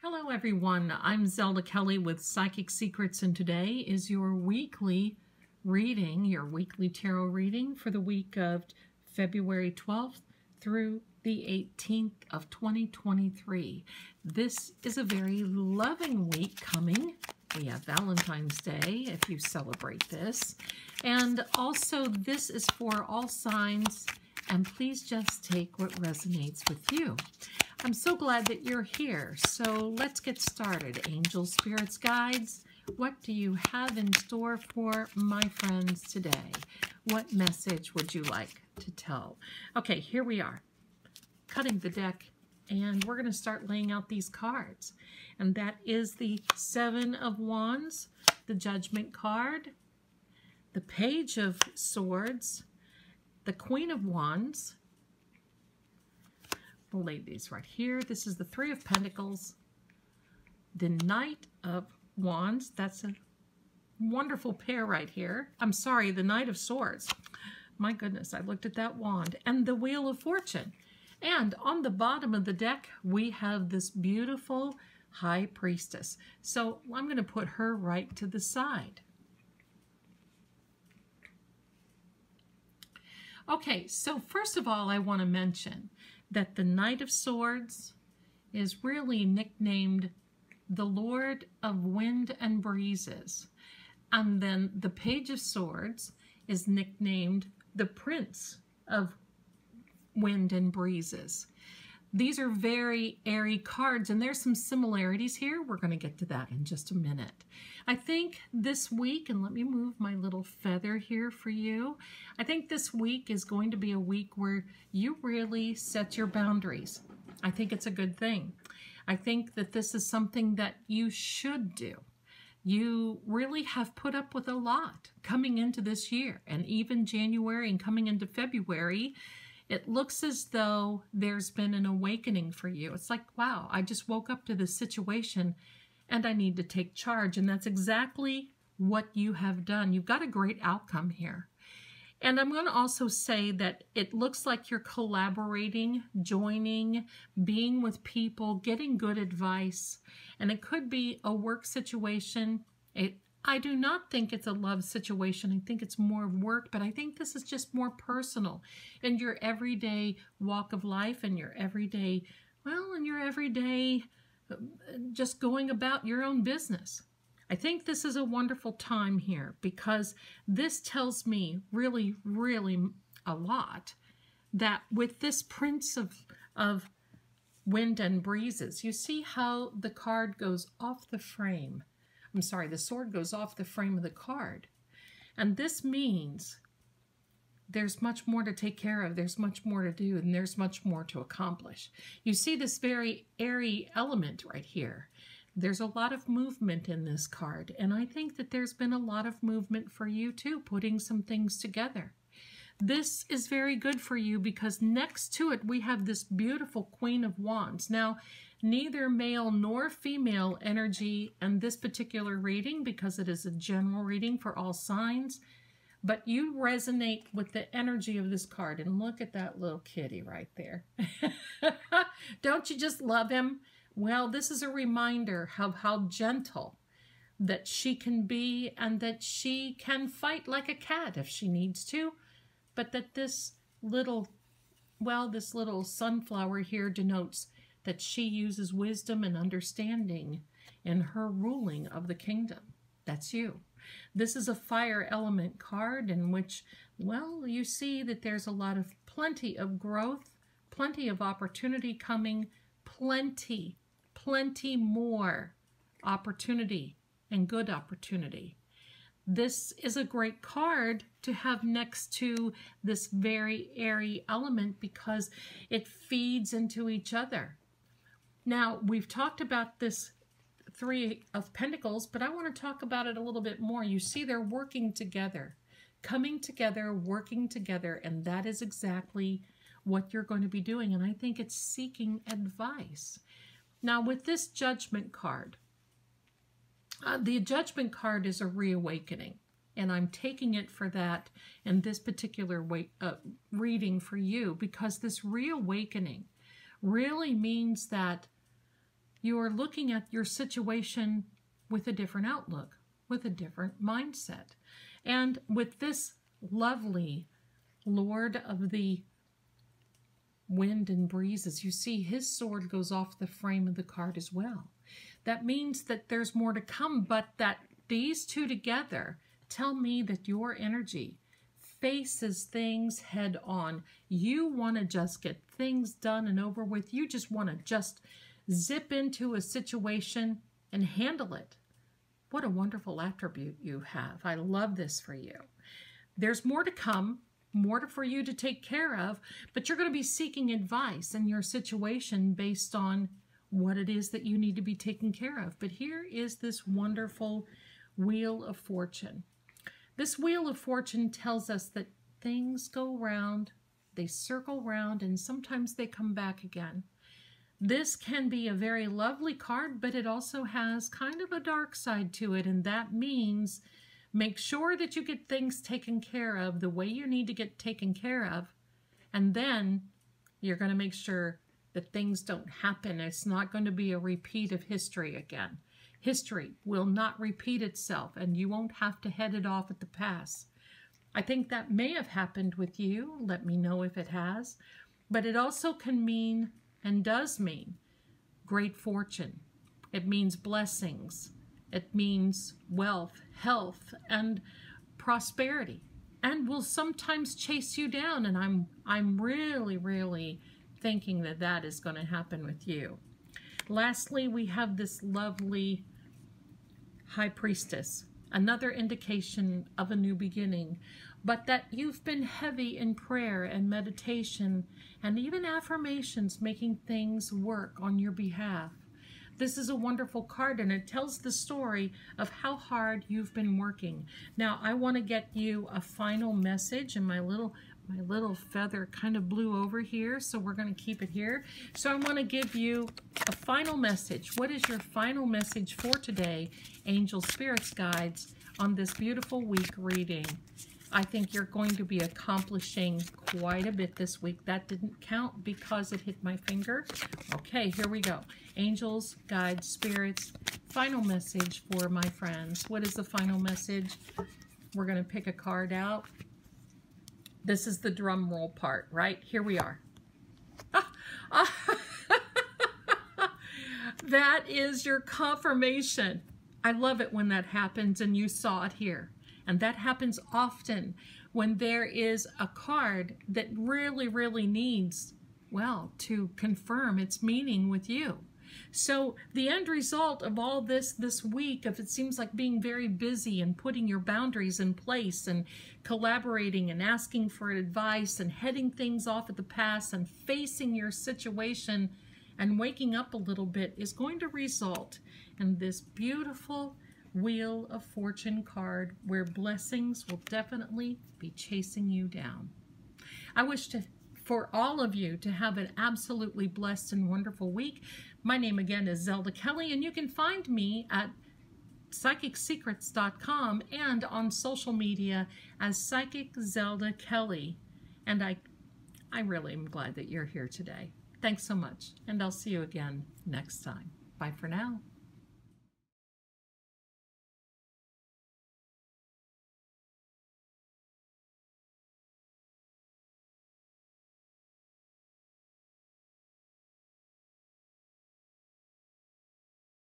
Hello, everyone. I'm Zelda Kelly with Psychic Secrets, and today is your weekly reading, your weekly tarot reading for the week of February 12th through the 18th of 2023. This is a very loving week coming. We have Valentine's Day if you celebrate this. And also, this is for all signs, and please just take what resonates with you. I'm so glad that you're here. So let's get started. Angel spirits, guides, what do you have in store for my friends today? What message would you like to tell? Okay, here we are, cutting the deck, and we're going to start laying out these cards. And that is the Seven of Wands, the Judgment card, the Page of Swords, the Queen of Wands, These right here. This is the Three of Pentacles, the Knight of Wands. That's a wonderful pair right here. I'm sorry, the Knight of Swords. My goodness, I looked at that wand. And the Wheel of Fortune. And on the bottom of the deck, we have this beautiful High Priestess. So I'm going to put her right to the side. Okay, so first of all, I want to mention that the Knight of Swords is really nicknamed the Lord of Wind and Breezes. And then the Page of Swords is nicknamed the Prince of Wind and Breezes. These are very airy cards, and there's some similarities here. We're going to get to that in just a minute. I think this week, and let me move my little feather here for you. I think this week is going to be a week where you really set your boundaries. I think it's a good thing. I think that this is something that you should do. You really have put up with a lot coming into this year, and even January and coming into February, it looks as though there's been an awakening for you. It's like, wow, I just woke up to this situation and I need to take charge. And that's exactly what you have done. You've got a great outcome here. And I'm going to also say that it looks like you're collaborating, joining, being with people, getting good advice. And it could be a work situation. It I do not think it's a love situation. I think it's more work, but I think this is just more personal in your everyday walk of life and your everyday, well, in your everyday uh, just going about your own business. I think this is a wonderful time here because this tells me really, really a lot that with this Prince of, of Wind and Breezes, you see how the card goes off the frame I'm sorry, the sword goes off the frame of the card. And this means there's much more to take care of, there's much more to do, and there's much more to accomplish. You see this very airy element right here. There's a lot of movement in this card, and I think that there's been a lot of movement for you too, putting some things together. This is very good for you because next to it we have this beautiful Queen of Wands. Now, neither male nor female energy in this particular reading because it is a general reading for all signs. But you resonate with the energy of this card. And look at that little kitty right there. Don't you just love him? Well, this is a reminder of how gentle that she can be and that she can fight like a cat if she needs to. But that this little, well, this little sunflower here denotes that she uses wisdom and understanding in her ruling of the kingdom. That's you. This is a fire element card in which, well, you see that there's a lot of plenty of growth, plenty of opportunity coming, plenty, plenty more opportunity and good opportunity. This is a great card to have next to this very airy element because it feeds into each other. Now, we've talked about this Three of Pentacles, but I want to talk about it a little bit more. You see, they're working together, coming together, working together, and that is exactly what you're going to be doing. And I think it's seeking advice. Now, with this Judgment card, uh, the Judgment card is a reawakening, and I'm taking it for that in this particular way, uh, reading for you because this reawakening really means that you are looking at your situation with a different outlook, with a different mindset. And with this lovely Lord of the wind and breezes, you see his sword goes off the frame of the card as well. That means that there's more to come, but that these two together tell me that your energy faces things head on. You want to just get things done and over with. You just want to just zip into a situation and handle it. What a wonderful attribute you have. I love this for you. There's more to come, more for you to take care of, but you're going to be seeking advice in your situation based on what it is that you need to be taken care of. But here is this wonderful Wheel of Fortune. This Wheel of Fortune tells us that things go round, they circle round, and sometimes they come back again. This can be a very lovely card, but it also has kind of a dark side to it, and that means make sure that you get things taken care of the way you need to get taken care of, and then you're going to make sure that things don't happen. It's not going to be a repeat of history again. History will not repeat itself, and you won't have to head it off at the pass. I think that may have happened with you. Let me know if it has. But it also can mean and does mean great fortune. It means blessings. It means wealth, health, and prosperity. And will sometimes chase you down. And I'm, I'm really, really thinking that that is going to happen with you. Lastly, we have this lovely High Priestess, another indication of a new beginning but that you've been heavy in prayer and meditation and even affirmations making things work on your behalf. This is a wonderful card and it tells the story of how hard you've been working. Now, I want to get you a final message and my little my little feather kind of blew over here, so we're going to keep it here. So I want to give you a final message. What is your final message for today, Angel Spirits Guides, on this beautiful week reading? I think you're going to be accomplishing quite a bit this week. That didn't count because it hit my finger. Okay, here we go. Angels, guides, spirits, final message for my friends. What is the final message? We're going to pick a card out. This is the drum roll part, right? Here we are. that is your confirmation. I love it when that happens and you saw it here. And that happens often when there is a card that really, really needs, well, to confirm its meaning with you. So the end result of all this this week, if it seems like being very busy and putting your boundaries in place and collaborating and asking for advice and heading things off at the pass and facing your situation and waking up a little bit is going to result in this beautiful, Wheel of Fortune card where blessings will definitely be chasing you down. I wish to for all of you to have an absolutely blessed and wonderful week. My name again is Zelda Kelly, and you can find me at psychicsecrets.com and on social media as Psychic Zelda Kelly. And I, I really am glad that you're here today. Thanks so much, and I'll see you again next time. Bye for now.